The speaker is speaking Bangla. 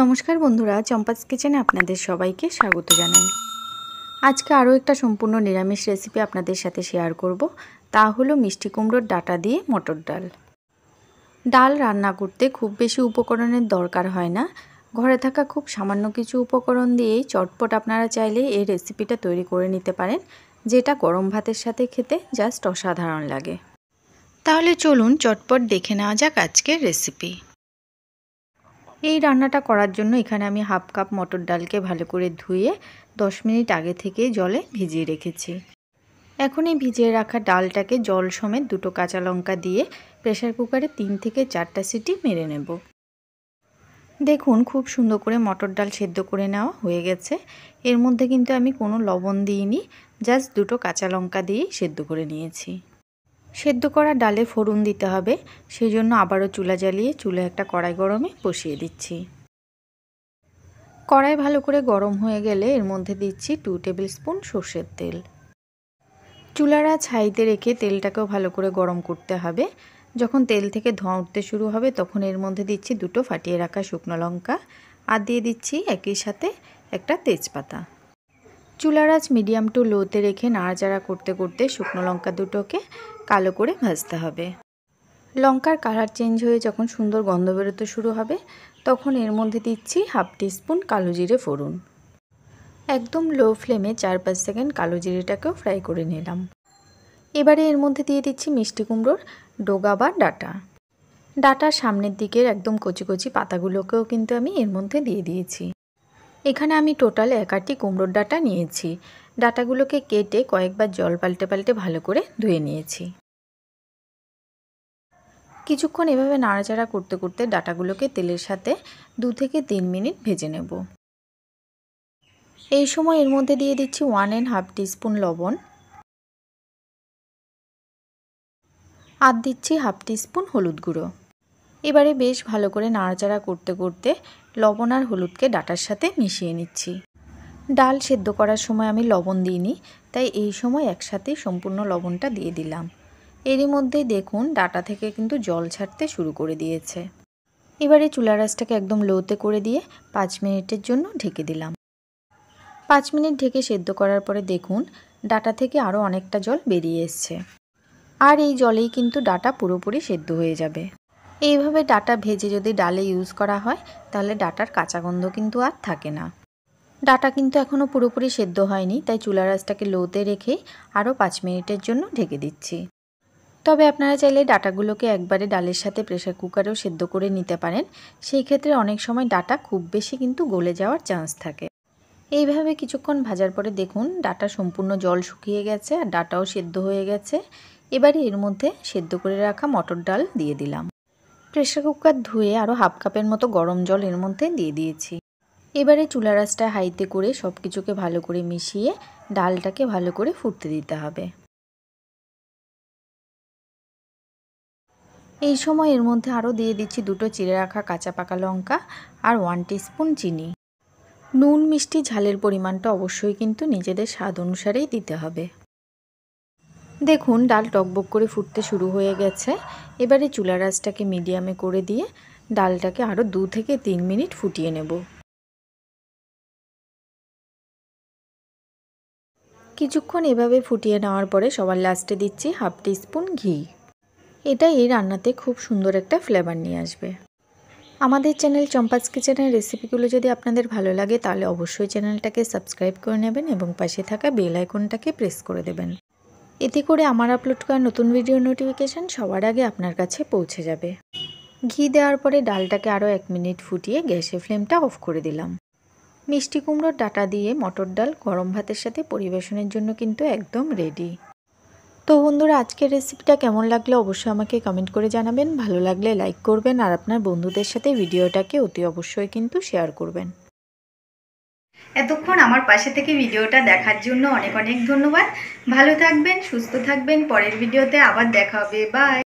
নমস্কার বন্ধুরা, চম্পাস কিচেনে আপনাদের সবাইকে স্বাগত জানাই। আজকে আরও একটা সম্পূর্ণ নিরামিষ রেসিপি আপনাদের সাথে শেয়ার করব, তা হলো মিষ্টি কুমড়োর ডাটা দিয়ে মটর ডাল। ডাল রান্না করতে খুব বেশি উপকরণের দরকার হয় না। ঘরে থাকা খুব সামান্য কিছু উপকরণ দিয়েই চটপট আপনারা চাইলে এই রেসিপিটা তৈরি করে নিতে পারেন, যেটা গরম ভাতের সাথে খেতে জাস্ট অসাধারণ লাগে। তাহলে চলুন চটপট দেখে নেওয়া যাক আজকের রেসিপি এই রান্নাটা করার জন্য এখানে আমি হাফ কাপ মটর ডালকে ভালো করে ধুয়ে দশ মিনিট আগে থেকে জলে ভিজিয়ে রেখেছি। এখন এই ভিজিয়ে রাখা ডালটাকে জল সমেত দুটো কাঁচা লঙ্কা দিয়ে প্রেশার কুকারে তিন থেকে চারটা সিটি মেরে নেব। দেখুন, খুব সুন্দর করে মটর ডাল সেদ্ধ করে নেওয়া হয়ে গেছে। এর মধ্যে কিন্তু আমি কোনো লবণ দিইনি, জাস্ট দুটো কাঁচা লঙ্কা দিয়েই সেদ্ধ করে নিয়েছি। সেদ্ধ করা ডালে ফোড়ন দিতে হবে। সেই জন্য আবারও চুলা জ্বালিয়ে চুলে একটা কড়াই গরমে বসিয়ে দিচ্ছি। কড়াই ভালো করে গরম হয়ে গেলে এর মধ্যে দিচ্ছি টু টেবিল স্পুন সর্ষের তেল। চুলারা ছাইতে রেখে তেলটাকেও ভালো করে গরম করতে হবে। যখন তেল থেকে ধোঁয়া উঠতে শুরু হবে তখন এর মধ্যে দিচ্ছি দুটো ফাটিয়ে রাখা শুকনো লঙ্কা। আর দিয়ে দিচ্ছি একই সাথে একটা তেজপাতা। চুলার আঁচ মিডিয়াম টু লোতে রেখে নাড়াচাড়া করতে করতে শুকনো লঙ্কা দুটোকে কালো করে ভাজতে হবে। লঙ্কার কালার চেঞ্জ হয়ে যখন সুন্দর গন্ধ বেরোতে শুরু হবে, তখন এর মধ্যে দিচ্ছি হাফ টিস্পুন কালো জিরে ফোড়ন। একদম লো ফ্লেমে চার পাঁচ সেকেন্ড কালো জিরেটাকেও ফ্রাই করে নিলাম। এবারে এর মধ্যে দিয়ে দিচ্ছি মিষ্টি কুমড়োর ডোগা বা ডাটা। ডাটার সামনের দিকের একদম কচি কচি পাতাগুলোকেও কিন্তু আমি এর মধ্যে দিয়ে দিয়েছি। এখানে আমি টোটাল একাটি কুমড়োর ডাটা নিয়েছি। ডাটাগুলোকে কেটে কয়েকবার জল পাল্টে পাল্টে ভালো করে ধুয়ে নিয়েছি। কিছুক্ষণ এভাবে নাড়াচাড়া করতে করতে ডাটাগুলোকে তেলের সাথে দু থেকে তিন মিনিট ভেজে নেব। এই সময় এর মধ্যে দিয়ে দিচ্ছি ওয়ান অ্যান্ড হাফ টিস্পুন লবণ। আর দিচ্ছি হাফ টিস্পুন হলুদ গুঁড়ো। এবারে বেশ ভালো করে নাড়াচাড়া করতে করতে লবণ আর হলুদকে ডাটার সাথে মিশিয়ে নিচ্ছি। ডাল সেদ্ধ করার সময় আমি লবণ দিইনি, তাই এই সময় একসাথে সম্পূর্ণ লবণটা দিয়ে দিলাম। এরই মধ্যেই দেখুন ডাটা থেকে কিন্তু জল ছাড়তে শুরু করে দিয়েছে। এবারে চুলা রাসটাকে একদম লোতে করে দিয়ে পাঁচ মিনিটের জন্য ঢেকে দিলাম। পাঁচ মিনিট ঢেকে সেদ্ধ করার পরে দেখুন ডাটা থেকে আরও অনেকটা জল বেরিয়ে এসছে। আর এই জলেই কিন্তু ডাটা পুরোপুরি সেদ্ধ হয়ে যাবে। এইভাবে ডাটা ভেজে যদি ডালে ইউজ করা হয়, তাহলে ডাটার কাঁচা গন্ধ কিন্তু আর থাকে না। ডাটা কিন্তু এখনও পুরোপুরি সেদ্ধ হয়নি, তাই চুলা রাসটাকে লোতে রেখে আরও পাঁচ মিনিটের জন্য ঢেকে দিচ্ছি। তবে আপনারা চাইলে ডাটাগুলোকে একবারে ডালের সাথে প্রেশার কুকারেও সেদ্ধ করে নিতে পারেন, সেই ক্ষেত্রে অনেক সময় ডাটা খুব বেশি কিন্তু গলে যাওয়ার চান্স থাকে। এইভাবে কিছুক্ষণ ভাজার পরে দেখুন, ডাটা সম্পূর্ণ জল শুকিয়ে গেছে আর ডাটাও সেদ্ধ হয়ে গেছে। এবারে এর মধ্যে সেদ্ধ করে রাখা মটর ডাল দিয়ে দিলাম। প্রেশার কুকার ধুয়ে আরও হাফ কাপের মতো গরম জল এর মধ্যে দিয়ে দিয়েছি। এবারে চুলা রাসটা হাইতে করে সব কিছুকে ভালো করে মিশিয়ে ডালটাকে ভালো করে ফুটতে দিতে হবে। এই সময় এর মধ্যে আরও দিয়ে দিচ্ছি দুটো চিড়ে রাখা কাঁচা পাকা লঙ্কা আর ওয়ান টিস্পুন চিনি। নুন মিষ্টি ঝালের পরিমাণটা অবশ্যই কিন্তু নিজেদের স্বাদ অনুসারেই দিতে হবে। দেখুন, ডাল টকবক করে ফুটতে শুরু হয়ে গেছে। এবারে চুলা রাসটাকে মিডিয়ামে করে দিয়ে ডালটাকে আরও দু থেকে তিন মিনিট ফুটিয়ে নেব। কিছুক্ষণ এভাবে ফুটিয়ে নেওয়ার পরে সবার লাস্টে দিচ্ছি হাফ টিস্পুন ঘি। এটা এই রান্নাতে খুব সুন্দর একটা ফ্লেভার নিয়ে আসবে। আমাদের চ্যানেল চম্পাস কিচেনের রেসিপিগুলো যদি আপনাদের ভালো লাগে, তাহলে অবশ্যই চ্যানেলটাকে সাবস্ক্রাইব করে নেবেন এবং পাশে থাকা বেল আইকনটাকে প্রেস করে দেবেন। এতে করে আমার আপলোড করা নতুন ভিডিও নোটিফিকেশান সবার আগে আপনার কাছে পৌঁছে যাবে। ঘি দেওয়ার পরে ডালটাকে আরও এক মিনিট ফুটিয়ে গ্যাসের ফ্লেমটা অফ করে দিলাম। মিষ্টি কুমড়োর ডাটা দিয়ে মটর ডাল গরম ভাতের সাথে পরিবেশনের জন্য কিন্তু একদম রেডি তো বন্ধুরা, আজকের রেসিপিটা কেমন লাগলে অবশ্যই আমাকে কমেন্ট করে জানাবেন। ভালো লাগলে লাইক করবেন আর আপনার বন্ধুদের সাথে ভিডিওটাকে অতি অবশ্যই কিন্তু শেয়ার করবেন। এতক্ষণ আমার পাশে থেকে ভিডিওটা দেখার জন্য অনেক অনেক ধন্যবাদ। ভালো থাকবেন, সুস্থ থাকবেন, পরের ভিডিওতে আবার দেখা হবে। বাই